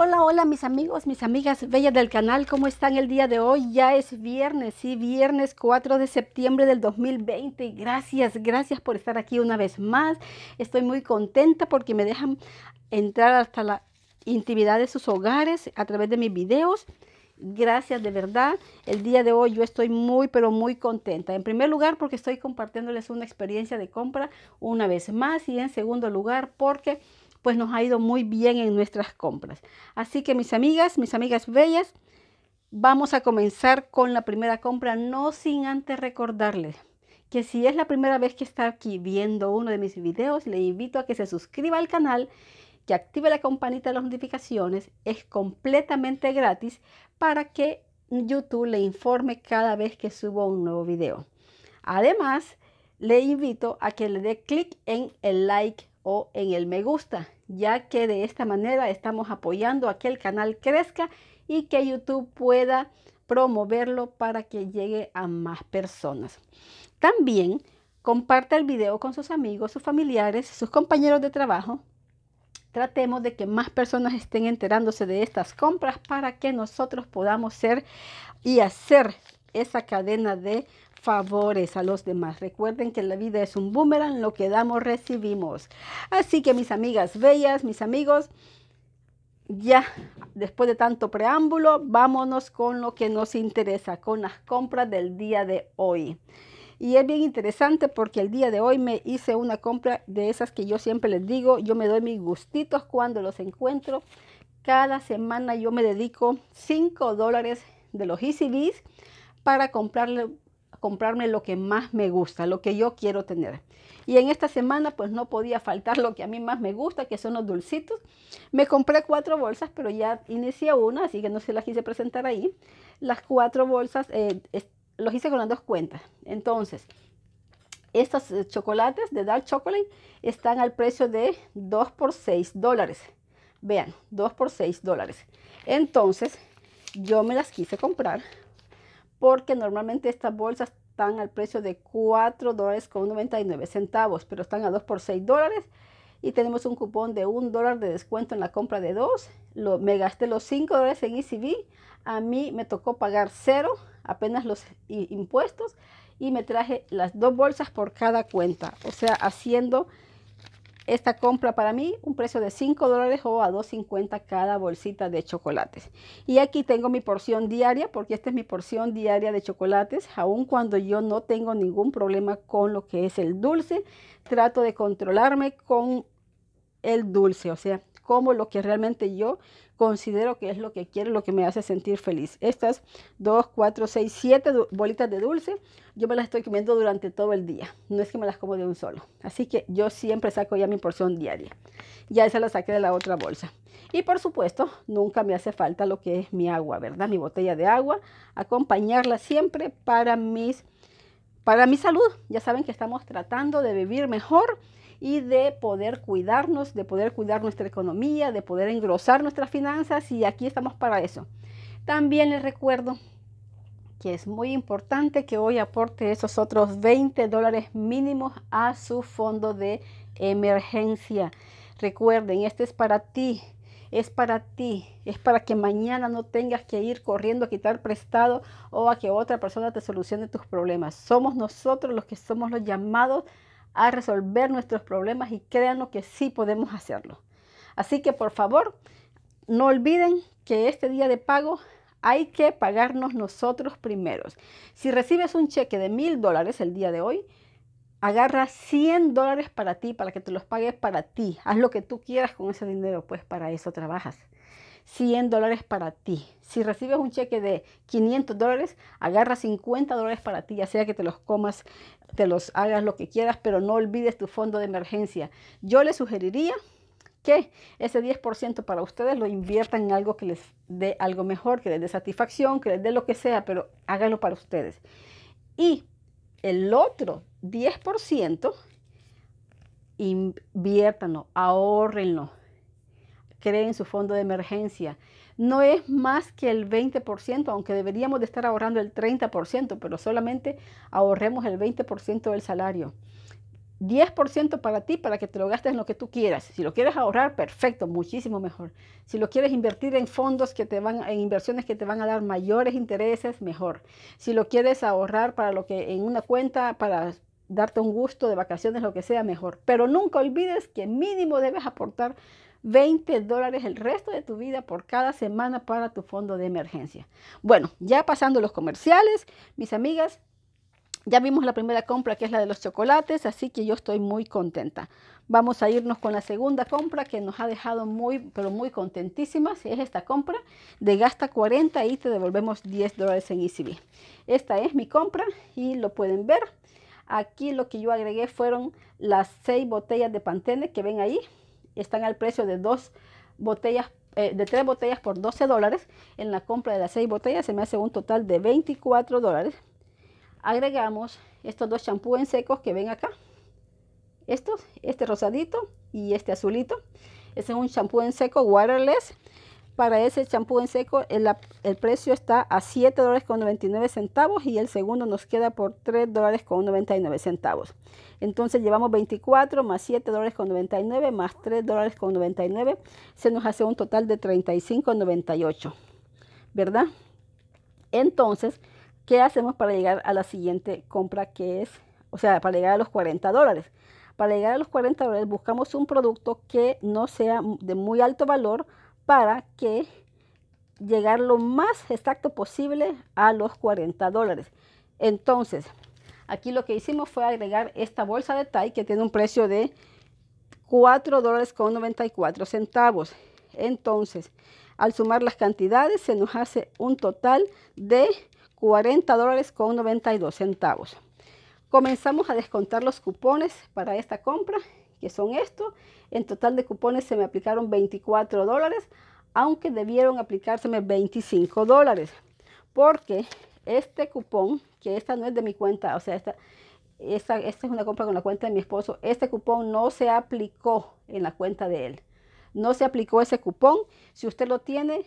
Hola, hola mis amigos, mis amigas bellas del canal, ¿cómo están el día de hoy? Ya es viernes, sí, viernes 4 de septiembre del 2020. Gracias, gracias por estar aquí una vez más. Estoy muy contenta porque me dejan entrar hasta la intimidad de sus hogares a través de mis videos. Gracias de verdad. El día de hoy yo estoy muy, pero muy contenta. En primer lugar porque estoy compartiéndoles una experiencia de compra una vez más y en segundo lugar porque pues nos ha ido muy bien en nuestras compras. Así que mis amigas, mis amigas bellas, vamos a comenzar con la primera compra, no sin antes recordarles que si es la primera vez que está aquí viendo uno de mis videos, le invito a que se suscriba al canal, que active la campanita de las notificaciones, es completamente gratis para que YouTube le informe cada vez que subo un nuevo video. Además, le invito a que le dé clic en el like o en el me gusta ya que de esta manera estamos apoyando a que el canal crezca y que YouTube pueda promoverlo para que llegue a más personas. También comparte el video con sus amigos, sus familiares, sus compañeros de trabajo. Tratemos de que más personas estén enterándose de estas compras para que nosotros podamos ser y hacer esa cadena de favores a los demás. Recuerden que la vida es un boomerang, lo que damos recibimos. Así que mis amigas bellas, mis amigos, ya después de tanto preámbulo, vámonos con lo que nos interesa, con las compras del día de hoy. Y es bien interesante porque el día de hoy me hice una compra de esas que yo siempre les digo, yo me doy mis gustitos cuando los encuentro. Cada semana yo me dedico 5 dólares de los ECBs para comprarle comprarme lo que más me gusta, lo que yo quiero tener. Y en esta semana pues no podía faltar lo que a mí más me gusta, que son los dulcitos. Me compré cuatro bolsas, pero ya inicié una, así que no se las quise presentar ahí. Las cuatro bolsas eh, los hice con las dos cuentas. Entonces, estos eh, chocolates de Dark Chocolate están al precio de 2 por 6 dólares. Vean, 2 por 6 dólares. Entonces, yo me las quise comprar porque normalmente estas bolsas están al precio de 4 dólares con 99 centavos, pero están a 2 por 6 dólares. Y tenemos un cupón de 1 dólar de descuento en la compra de 2. Lo, me gasté los 5 dólares en ECB, a mí me tocó pagar cero, apenas los impuestos y me traje las dos bolsas por cada cuenta, o sea, haciendo esta compra para mí un precio de 5 dólares o a 2.50 cada bolsita de chocolates. Y aquí tengo mi porción diaria porque esta es mi porción diaria de chocolates. Aun cuando yo no tengo ningún problema con lo que es el dulce, trato de controlarme con el dulce, o sea, como lo que realmente yo considero que es lo que quiero, lo que me hace sentir feliz. Estas 2, 4, 6, 7 bolitas de dulce, yo me las estoy comiendo durante todo el día. No es que me las como de un solo. Así que yo siempre saco ya mi porción diaria. Ya esa la saqué de la otra bolsa. Y por supuesto, nunca me hace falta lo que es mi agua, ¿verdad? Mi botella de agua, acompañarla siempre para mis para mi salud. Ya saben que estamos tratando de vivir mejor y de poder cuidarnos, de poder cuidar nuestra economía, de poder engrosar nuestras finanzas y aquí estamos para eso. También les recuerdo que es muy importante que hoy aporte esos otros 20 dólares mínimos a su fondo de emergencia. Recuerden, este es para ti, es para ti, es para que mañana no tengas que ir corriendo a quitar prestado o a que otra persona te solucione tus problemas. Somos nosotros los que somos los llamados a resolver nuestros problemas y créanlo que sí podemos hacerlo. Así que por favor, no olviden que este día de pago hay que pagarnos nosotros primeros. Si recibes un cheque de mil dólares el día de hoy, agarra 100 dólares para ti, para que te los pagues para ti. Haz lo que tú quieras con ese dinero, pues para eso trabajas. 100 dólares para ti. Si recibes un cheque de 500 dólares, agarra 50 dólares para ti, ya sea que te los comas, te los hagas lo que quieras, pero no olvides tu fondo de emergencia. Yo les sugeriría que ese 10% para ustedes lo inviertan en algo que les dé algo mejor, que les dé satisfacción, que les dé lo que sea, pero háganlo para ustedes. Y el otro 10%, inviértanlo, ahorrenlo creen su fondo de emergencia. No es más que el 20%, aunque deberíamos de estar ahorrando el 30%, pero solamente ahorremos el 20% del salario. 10% para ti, para que te lo gastes en lo que tú quieras. Si lo quieres ahorrar, perfecto, muchísimo mejor. Si lo quieres invertir en fondos que te van, en inversiones que te van a dar mayores intereses, mejor. Si lo quieres ahorrar para lo que en una cuenta, para darte un gusto de vacaciones, lo que sea, mejor. Pero nunca olvides que mínimo debes aportar 20 dólares el resto de tu vida por cada semana para tu fondo de emergencia. Bueno, ya pasando los comerciales, mis amigas, ya vimos la primera compra que es la de los chocolates, así que yo estoy muy contenta. Vamos a irnos con la segunda compra que nos ha dejado muy, pero muy contentísimas. Es esta compra de gasta 40 y te devolvemos 10 dólares en ECB. Esta es mi compra y lo pueden ver. Aquí lo que yo agregué fueron las 6 botellas de Pantene que ven ahí. Están al precio de dos botellas eh, de tres botellas por 12 dólares. En la compra de las 6 botellas se me hace un total de 24 dólares agregamos estos dos champús en secos que ven acá. Estos, este rosadito y este azulito. Ese es un champú en seco waterless. Para ese champú en seco el, el, precio está a 7 dólares con 99 centavos y el segundo nos queda por 3 dólares con 99 centavos. Entonces llevamos 24 más 7 dólares con 99 más 3 dólares con 99. Se nos hace un total de 35.98, ¿verdad? Entonces ¿Qué hacemos para llegar a la siguiente compra que es, o sea, para llegar a los 40 dólares? Para llegar a los 40 dólares buscamos un producto que no sea de muy alto valor para que llegar lo más exacto posible a los 40 dólares. Entonces, aquí lo que hicimos fue agregar esta bolsa de tie que tiene un precio de 4 dólares con 94 centavos. Entonces, al sumar las cantidades se nos hace un total de 40 dólares con 92 centavos. Comenzamos a descontar los cupones para esta compra, que son estos. En total de cupones se me aplicaron 24 dólares, aunque debieron aplicárseme 25 dólares, porque este cupón, que esta no es de mi cuenta, o sea, esta, esta, esta es una compra con la cuenta de mi esposo, este cupón no se aplicó en la cuenta de él. No se aplicó ese cupón. Si usted lo tiene,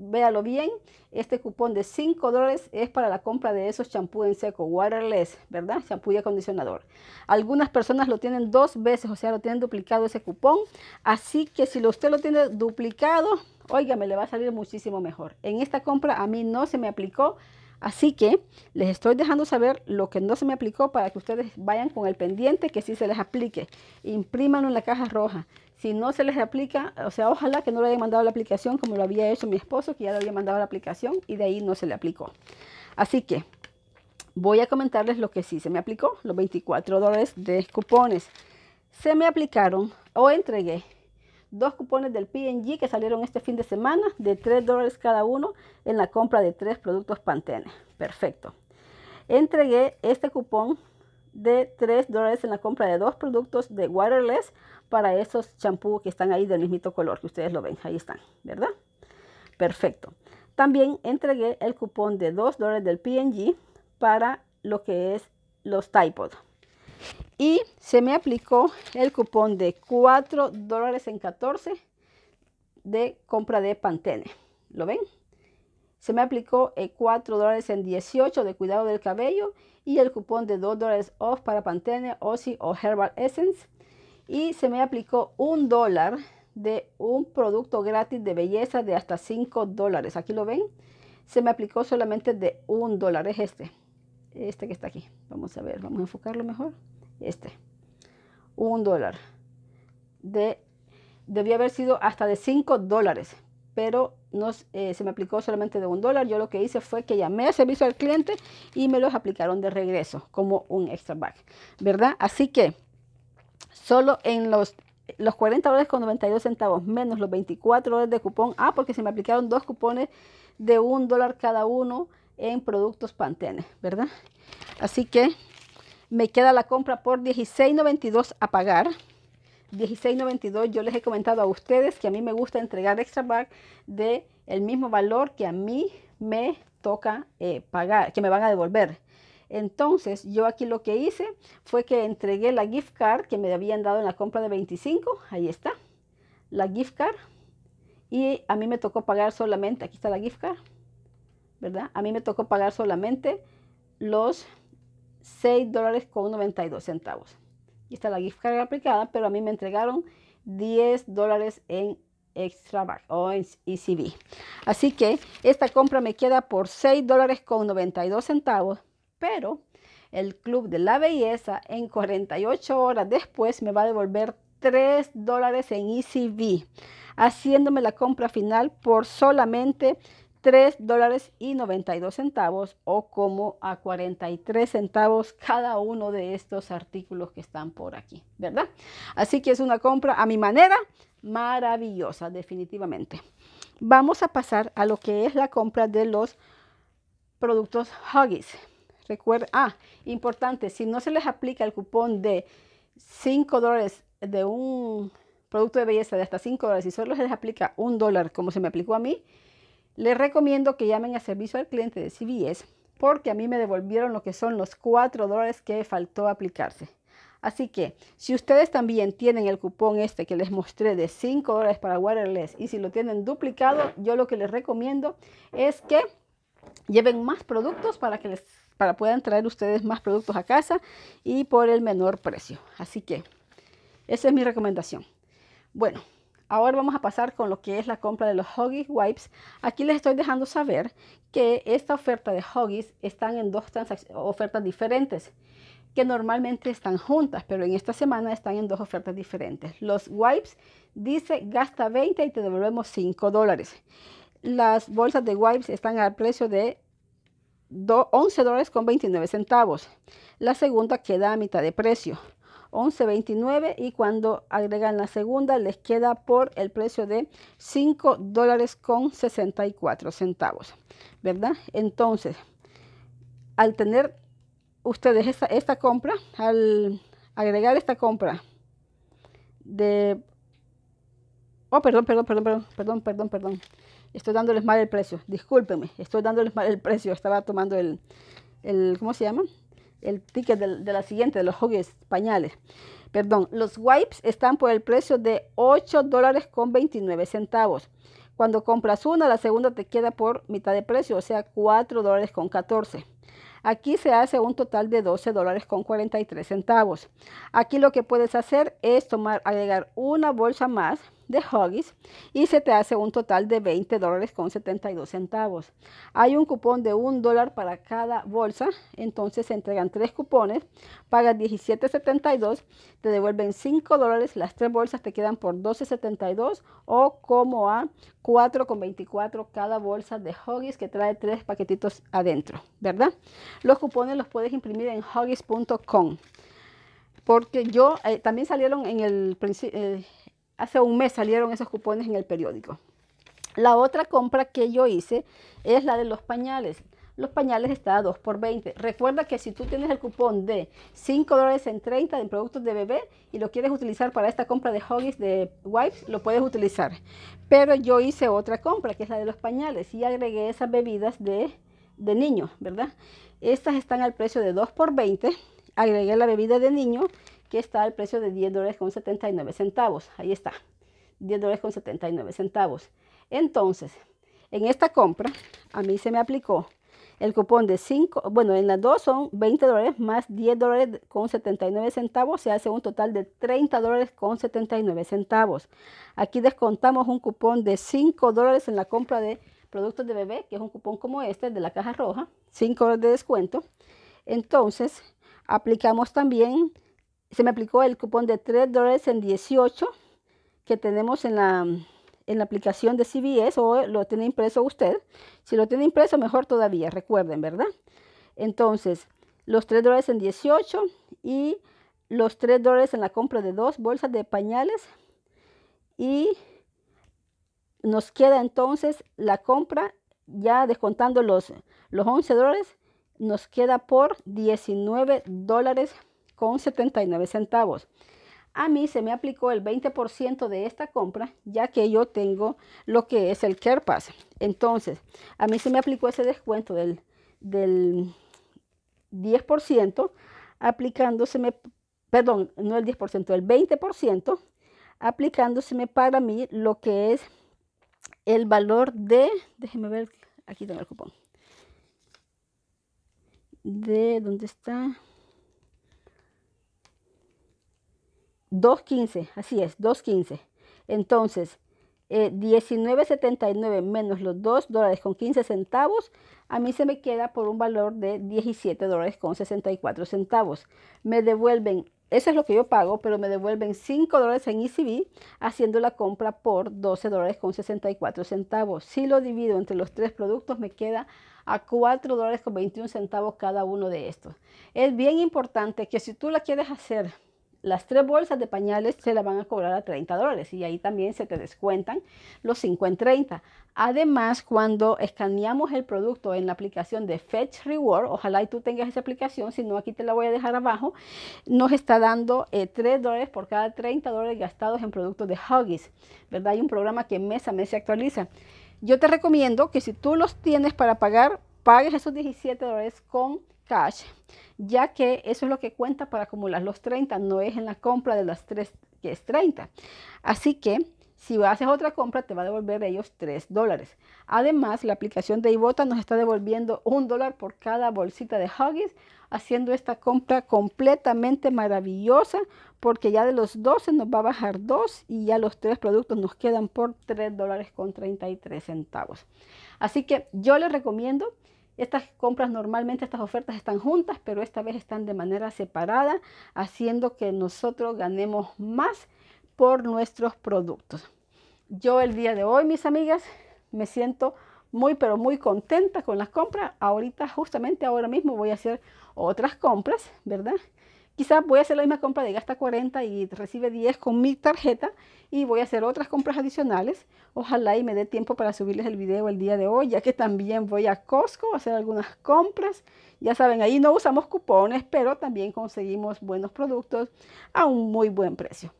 véalo bien, este cupón de 5 dólares es para la compra de esos champú en seco, waterless, ¿verdad? Champú y acondicionador. Algunas personas lo tienen dos veces, o sea, lo tienen duplicado ese cupón. Así que si usted lo tiene duplicado, me le va a salir muchísimo mejor. En esta compra a mí no se me aplicó, así que les estoy dejando saber lo que no se me aplicó para que ustedes vayan con el pendiente que sí se les aplique. Imprímanlo en la caja roja. Si no se les aplica, o sea, ojalá que no le hayan mandado la aplicación como lo había hecho mi esposo, que ya le había mandado la aplicación y de ahí no se le aplicó. Así que voy a comentarles lo que sí se me aplicó, los 24 dólares de cupones. Se me aplicaron o entregué dos cupones del P&G que salieron este fin de semana de 3 dólares cada uno en la compra de tres productos Pantene. Perfecto. Entregué este cupón de 3 dólares en la compra de dos productos de Waterless para esos champús que están ahí del mismo color que ustedes lo ven. Ahí están, ¿verdad? Perfecto. También entregué el cupón de 2 dólares del P&G para lo que es los Typod. Y se me aplicó el cupón de 4 dólares en 14 de compra de Pantene. ¿Lo ven? Se me aplicó el 4 dólares en 18 de cuidado del cabello y el cupón de 2 dólares off para Pantene, Ossi o Herbal Essence y se me aplicó un dólar de un producto gratis de belleza de hasta 5 dólares. Aquí lo ven. Se me aplicó solamente de un dólar. Es este. Este que está aquí. Vamos a ver. Vamos a enfocarlo mejor. Este. Un dólar. De, debía haber sido hasta de 5 dólares. Pero no, eh, se me aplicó solamente de un dólar. Yo lo que hice fue que llamé a servicio al cliente y me los aplicaron de regreso como un extra back. ¿Verdad? Así que solo en los, los 40 dólares con 92 centavos menos los 24 dólares de cupón. Ah, porque se me aplicaron dos cupones de un dólar cada uno en productos Pantene, ¿verdad? Así que me queda la compra por 16.92 a pagar. 16.92 yo les he comentado a ustedes que a mí me gusta entregar extra bag de el mismo valor que a mí me toca eh, pagar, que me van a devolver. Entonces, yo aquí lo que hice fue que entregué la gift card que me habían dado en la compra de 25. Ahí está, la gift card. Y a mí me tocó pagar solamente, aquí está la gift card, ¿verdad? A mí me tocó pagar solamente los 6 dólares con 92 centavos. y está la gift card aplicada, pero a mí me entregaron 10 dólares en extra o en ECB. Así que esta compra me queda por 6 dólares con 92 centavos, pero el Club de la Belleza en 48 horas después me va a devolver 3 dólares en ECB, haciéndome la compra final por solamente 3 dólares y 92 centavos o como a 43 centavos cada uno de estos artículos que están por aquí, ¿verdad? Así que es una compra a mi manera maravillosa, definitivamente. Vamos a pasar a lo que es la compra de los productos Huggies. Recuerda, ah, importante, si no se les aplica el cupón de 5 dólares de un producto de belleza de hasta 5 dólares y solo se les aplica un dólar como se me aplicó a mí, les recomiendo que llamen a servicio al cliente de CVS porque a mí me devolvieron lo que son los 4 dólares que faltó aplicarse. Así que si ustedes también tienen el cupón este que les mostré de 5 dólares para Waterless y si lo tienen duplicado, yo lo que les recomiendo es que lleven más productos para que les para puedan traer ustedes más productos a casa y por el menor precio. Así que esa es mi recomendación. Bueno, ahora vamos a pasar con lo que es la compra de los Huggies Wipes. Aquí les estoy dejando saber que esta oferta de Huggies están en dos ofertas diferentes que normalmente están juntas, pero en esta semana están en dos ofertas diferentes. Los wipes dice gasta 20 y te devolvemos 5 dólares. Las bolsas de wipes están al precio de 11 dólares con 29 centavos. La segunda queda a mitad de precio, 11.29 y cuando agregan la segunda les queda por el precio de 5 dólares con 64 centavos, ¿verdad? Entonces, al tener ustedes esta, compra, al agregar esta compra de... Oh, perdón, perdón, perdón, perdón, perdón, perdón, perdón. Estoy dándoles mal el precio. Discúlpenme, estoy dándoles mal el precio. Estaba tomando el, el ¿cómo se llama? El ticket de, la siguiente, de los juguetes pañales. Perdón, los wipes están por el precio de 8 dólares con 29 centavos. Cuando compras una, la segunda te queda por mitad de precio, o sea, 4 dólares con 14. Aquí se hace un total de 12 dólares con 43 centavos. Aquí lo que puedes hacer es tomar, agregar una bolsa más de Huggies y se te hace un total de 20 dólares con 72 centavos. Hay un cupón de un dólar para cada bolsa, entonces se entregan tres cupones, pagas 17.72, te devuelven 5 dólares, las tres bolsas te quedan por 12.72 o como a 4.24 cada bolsa de Huggies que trae tres paquetitos adentro, ¿verdad? Los cupones los puedes imprimir en huggies.com porque yo eh, también salieron en el principio eh, Hace un mes salieron esos cupones en el periódico. La otra compra que yo hice es la de los pañales. Los pañales está a 2 por 20. Recuerda que si tú tienes el cupón de 5 dólares en 30 en productos de bebé y lo quieres utilizar para esta compra de Huggies de wipes, lo puedes utilizar. Pero yo hice otra compra que es la de los pañales y agregué esas bebidas de, de niño, ¿verdad? Estas están al precio de 2 por 20. Agregué la bebida de niño que está al precio de 10 dólares con 79 centavos. Ahí está, 10 dólares con 79 centavos. Entonces, en esta compra, a mí se me aplicó el cupón de 5, bueno, en las dos son 20 dólares más 10 dólares con 79 centavos, se hace un total de 30 dólares con 79 centavos. Aquí descontamos un cupón de 5 dólares en la compra de productos de bebé, que es un cupón como este de la caja roja, 5 dólares de descuento. Entonces, aplicamos también se me aplicó el cupón de 3 dólares en 18 que tenemos en la, en la aplicación de CBS o lo tiene impreso usted. Si lo tiene impreso, mejor todavía, recuerden, ¿verdad? Entonces, los 3 dólares en 18 y los 3 dólares en la compra de dos bolsas de pañales. Y nos queda entonces la compra, ya descontando los, los 11 dólares, nos queda por 19 dólares 79 centavos. A mí se me aplicó el 20% de esta compra, ya que yo tengo lo que es el Care Pass. Entonces, a mí se me aplicó ese descuento del, del 10%, aplicándoseme, perdón, no el 10%, el 20%, aplicándoseme para mí lo que es el valor de, déjenme ver, aquí tengo el cupón, de, ¿dónde está? 2.15, así es, 2.15. Entonces, 19.79 eh, menos los 2 dólares con 15 centavos, a mí se me queda por un valor de 17 dólares con 64 centavos. Me devuelven, eso es lo que yo pago, pero me devuelven 5 dólares en ECB haciendo la compra por 12 dólares con 64 centavos. Si lo divido entre los tres productos, me queda a 4 dólares con 21 centavos cada uno de estos. Es bien importante que si tú la quieres hacer las tres bolsas de pañales se la van a cobrar a 30 dólares y ahí también se te descuentan los 5 en 30. Además, cuando escaneamos el producto en la aplicación de Fetch Reward, ojalá y tú tengas esa aplicación, si no aquí te la voy a dejar abajo, nos está dando 3 eh, dólares por cada 30 dólares gastados en productos de Huggies, ¿verdad? Hay un programa que mes a mes se actualiza. Yo te recomiendo que si tú los tienes para pagar, pagues esos 17 dólares con cash, ya que eso es lo que cuenta para acumular los 30, no es en la compra de las 3 que es 30. Así que si haces otra compra, te va a devolver ellos 3 dólares. Además, la aplicación de Ibota nos está devolviendo un dólar por cada bolsita de Huggies, haciendo esta compra completamente maravillosa, porque ya de los 12 nos va a bajar 2 y ya los tres productos nos quedan por 3 dólares con 33 centavos. Así que yo les recomiendo estas compras normalmente, estas ofertas están juntas, pero esta vez están de manera separada, haciendo que nosotros ganemos más por nuestros productos. Yo el día de hoy, mis amigas, me siento muy, pero muy contenta con las compras. Ahorita, justamente ahora mismo voy a hacer otras compras, ¿verdad? Quizás voy a hacer la misma compra de gasta 40 y recibe 10 con mi tarjeta y voy a hacer otras compras adicionales. Ojalá y me dé tiempo para subirles el video el día de hoy, ya que también voy a Costco a hacer algunas compras. Ya saben, ahí no usamos cupones, pero también conseguimos buenos productos a un muy buen precio.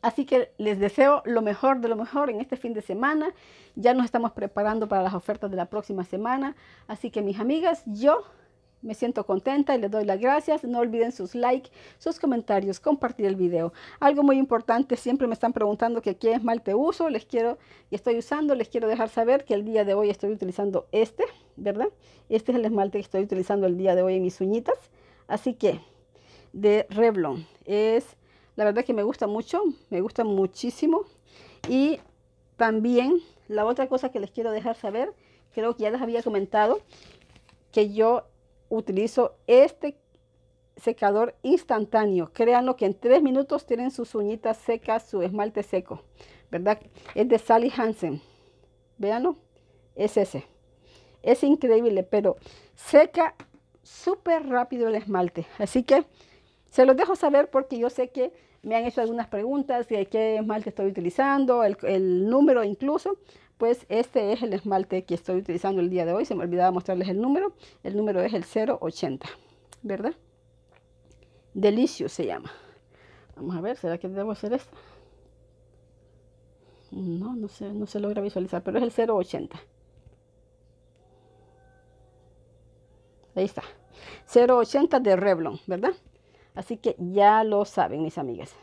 Así que les deseo lo mejor de lo mejor en este fin de semana. Ya nos estamos preparando para las ofertas de la próxima semana. Así que mis amigas, yo me siento contenta y les doy las gracias. No olviden sus likes, sus comentarios, compartir el video. Algo muy importante, siempre me están preguntando que qué esmalte uso. Les quiero y estoy usando, les quiero dejar saber que el día de hoy estoy utilizando este, ¿verdad? Este es el esmalte que estoy utilizando el día de hoy en mis uñitas. Así que de Revlon. Es la verdad que me gusta mucho, me gusta muchísimo. Y también la otra cosa que les quiero dejar saber, creo que ya les había comentado, que yo utilizo este secador instantáneo. Créanlo que en tres minutos tienen sus uñitas secas, su esmalte seco, ¿verdad? Es de Sally Hansen. Véanlo, es ese. Es increíble, pero seca súper rápido el esmalte. Así que se los dejo saber porque yo sé que me han hecho algunas preguntas de qué esmalte estoy utilizando, el, el número incluso pues este es el esmalte que estoy utilizando el día de hoy. Se me olvidaba mostrarles el número. El número es el 080, ¿verdad? Delicious se llama. Vamos a ver, ¿será que debo hacer esto? No, no se, no se logra visualizar, pero es el 080. Ahí está. 080 de Revlon, ¿verdad? Así que ya lo saben, mis amigas.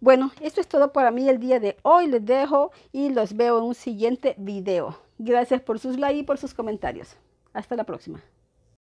Bueno, esto es todo para mí el día de hoy. Les dejo y los veo en un siguiente video. Gracias por sus likes y por sus comentarios. Hasta la próxima.